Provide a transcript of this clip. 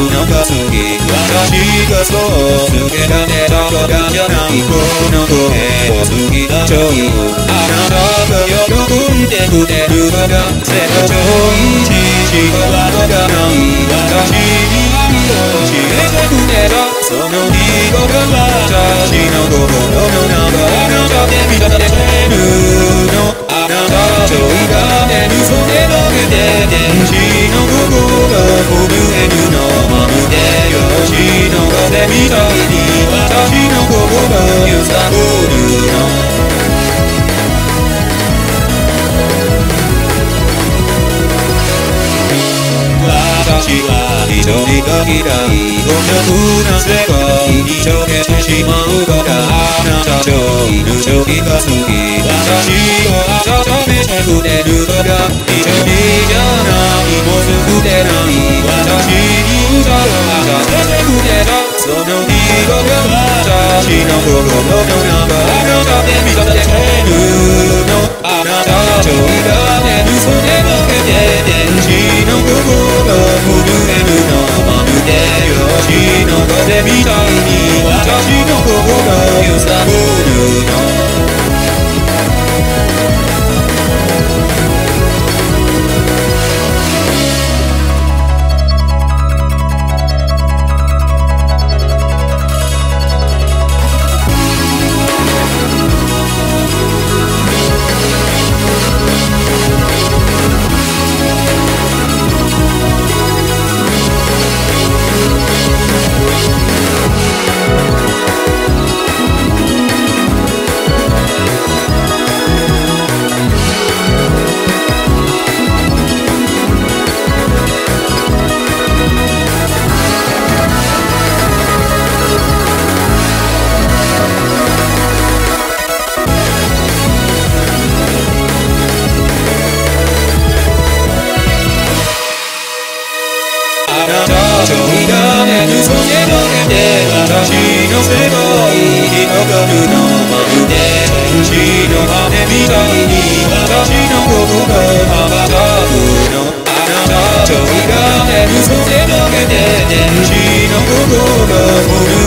ちゃうのが好き私がそうつけられたとかじゃないこの声を好きだちょいあなたが喜んでくれるのが成長一時はわからない私に愛を教えてくれたその日頃は私の心が嫌い孤独な世界にちょけてしまうからあなたといる時が好き私を温めてくれるから一人じゃないもう作れない私に歌を与えてくれたその日が私の心の中り残るのはで藤の羽みたいに私のことが羽ばたくのあなたといがねるそれだけで天使の心が降る